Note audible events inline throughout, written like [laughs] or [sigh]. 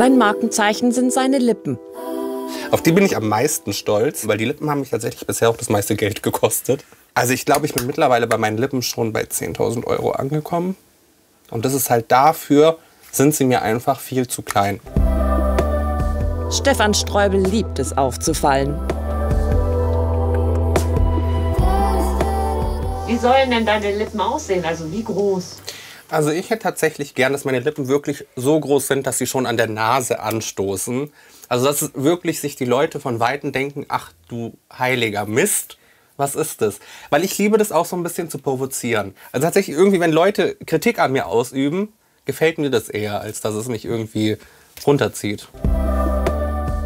Sein Markenzeichen sind seine Lippen. Auf die bin ich am meisten stolz, weil die Lippen haben mich tatsächlich bisher auch das meiste Geld gekostet. Also ich glaube, ich bin mittlerweile bei meinen Lippen schon bei 10.000 Euro angekommen. Und das ist halt dafür, sind sie mir einfach viel zu klein. Stefan Streubel liebt es aufzufallen. Wie sollen denn deine Lippen aussehen? Also wie groß? Also ich hätte tatsächlich gern, dass meine Lippen wirklich so groß sind, dass sie schon an der Nase anstoßen. Also dass wirklich sich die Leute von Weitem denken, ach du heiliger Mist, was ist das? Weil ich liebe das auch so ein bisschen zu provozieren. Also tatsächlich irgendwie, wenn Leute Kritik an mir ausüben, gefällt mir das eher, als dass es mich irgendwie runterzieht.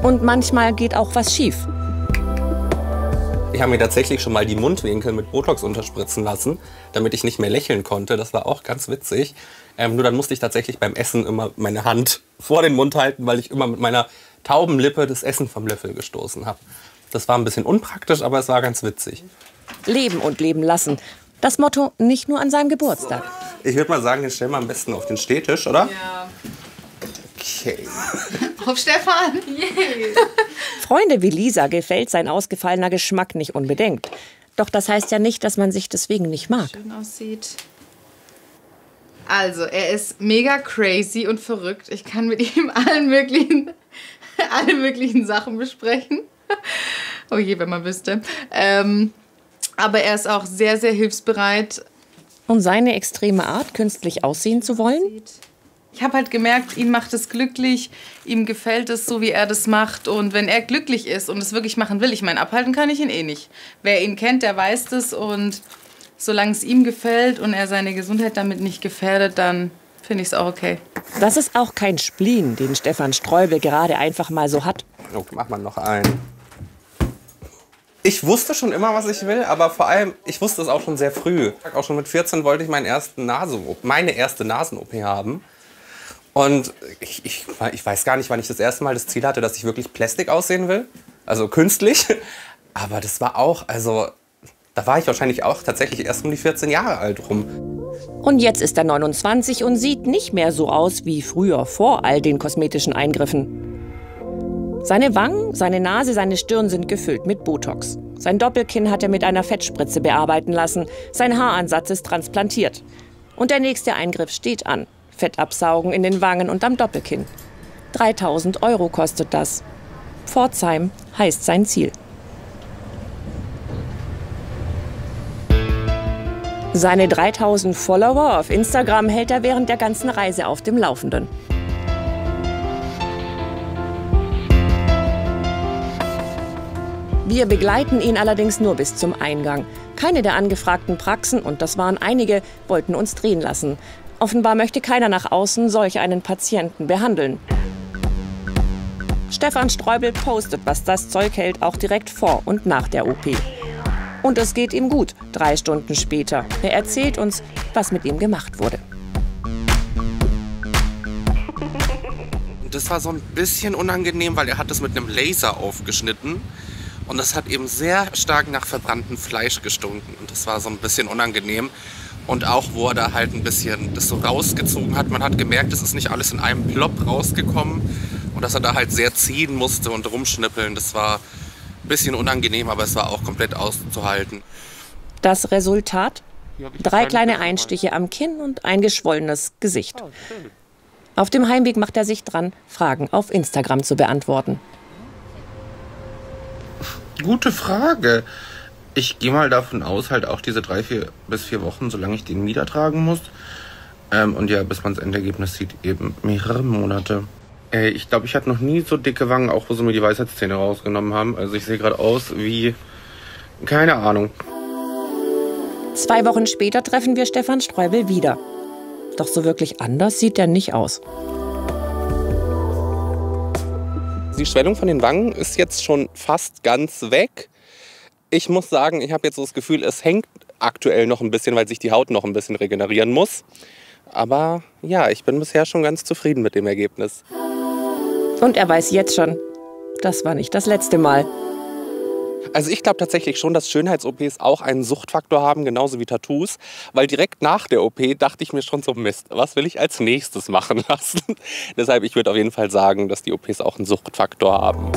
Und manchmal geht auch was schief. Ich habe mir tatsächlich schon mal die Mundwinkel mit Botox unterspritzen lassen, damit ich nicht mehr lächeln konnte. Das war auch ganz witzig. Ähm, nur dann musste ich tatsächlich beim Essen immer meine Hand [laughs] vor den Mund halten, weil ich immer mit meiner tauben Lippe das Essen vom Löffel gestoßen habe. Das war ein bisschen unpraktisch, aber es war ganz witzig. Leben und leben lassen. Das Motto nicht nur an seinem Geburtstag. Ich würde mal sagen, den stellen wir am besten auf den Stehtisch, oder? Ja. Okay. [laughs] Auf Stefan. Yay. Freunde wie Lisa gefällt sein ausgefallener Geschmack nicht unbedingt. Doch das heißt ja nicht, dass man sich deswegen nicht mag. Schön aussieht. Also, er ist mega crazy und verrückt. Ich kann mit ihm [laughs] allen möglichen, [laughs] alle möglichen Sachen besprechen. [laughs] Oh je, wenn man wüsste. Ähm, aber er ist auch sehr, sehr hilfsbereit. Und seine extreme Art, künstlich aussehen zu wollen? Ich habe halt gemerkt, ihn macht es glücklich, ihm gefällt es so, wie er das macht. Und wenn er glücklich ist und es wirklich machen will, ich meine, abhalten kann ich ihn eh nicht. Wer ihn kennt, der weiß das. Und solange es ihm gefällt und er seine Gesundheit damit nicht gefährdet, dann finde ich es auch okay. Das ist auch kein Spleen, den Stefan Streubel gerade einfach mal so hat. Oh, mach mal noch einen. Ich wusste schon immer, was ich will, aber vor allem, ich wusste es auch schon sehr früh. Auch schon mit 14 wollte ich meinen ersten Nase, meine erste Nasen-OP haben. Und ich, ich, ich, weiß gar nicht, wann ich das erste Mal das Ziel hatte, dass ich wirklich Plastik aussehen will. Also künstlich. [laughs] Aber das war auch, also da war ich wahrscheinlich auch tatsächlich erst um die 14 Jahre alt rum. Und jetzt ist er 29 und sieht nicht mehr so aus wie früher vor all den kosmetischen Eingriffen. Seine Wangen, seine Nase, seine Stirn sind gefüllt mit Botox. Sein Doppelkinn hat er mit einer Fettspritze bearbeiten lassen. Sein Haaransatz ist transplantiert. Und der nächste Eingriff steht an. Fett absaugen in den Wangen und am Doppelkinn. 3000 Euro kostet das. Pforzheim heißt sein Ziel. Seine 3000 Follower auf Instagram hält er während der ganzen Reise auf dem Laufenden. Wir begleiten ihn allerdings nur bis zum Eingang. Keine der angefragten Praxen, und das waren einige, wollten uns drehen lassen. Offenbar möchte keiner nach außen solch einen Patienten behandeln. Stefan Streubel postet, was das Zeug hält, auch direkt vor und nach der OP. Und es geht ihm gut, drei Stunden später. Er erzählt uns, was mit ihm gemacht wurde. Das war so ein bisschen unangenehm, weil er hat es mit einem Laser aufgeschnitten. Und das hat eben sehr stark nach verbranntem Fleisch gestunken. Und das war so ein bisschen unangenehm. Und auch, wo er da halt ein bisschen das so rausgezogen hat. Man hat gemerkt, es ist nicht alles in einem Plop rausgekommen. Und dass er da halt sehr ziehen musste und rumschnippeln. Das war ein bisschen unangenehm, aber es war auch komplett auszuhalten. Das Resultat? Drei kleine Einstiche am Kinn und ein geschwollenes Gesicht. Oh, auf dem Heimweg macht er sich dran, Fragen auf Instagram zu beantworten. Gute Frage. Ich gehe mal davon aus, halt auch diese drei, vier bis vier Wochen, solange ich den niedertragen muss. Ähm, und ja, bis man das Endergebnis sieht, eben mehrere Monate. Äh, ich glaube, ich hatte noch nie so dicke Wangen, auch wo sie mir die Weisheitszähne rausgenommen haben. Also ich sehe gerade aus wie. Keine Ahnung. Zwei Wochen später treffen wir Stefan Streubel wieder. Doch so wirklich anders sieht er nicht aus. Die Schwellung von den Wangen ist jetzt schon fast ganz weg ich muss sagen, ich habe jetzt so das Gefühl, es hängt aktuell noch ein bisschen, weil sich die Haut noch ein bisschen regenerieren muss. Aber ja, ich bin bisher schon ganz zufrieden mit dem Ergebnis. Und er weiß jetzt schon, das war nicht das letzte Mal. Also ich glaube tatsächlich schon, dass Schönheits-OPs auch einen Suchtfaktor haben, genauso wie Tattoos. Weil direkt nach der OP dachte ich mir schon so, Mist, was will ich als nächstes machen [laughs] lassen? Deshalb, ich würde auf jeden Fall sagen, dass die OPs auch einen Suchtfaktor haben.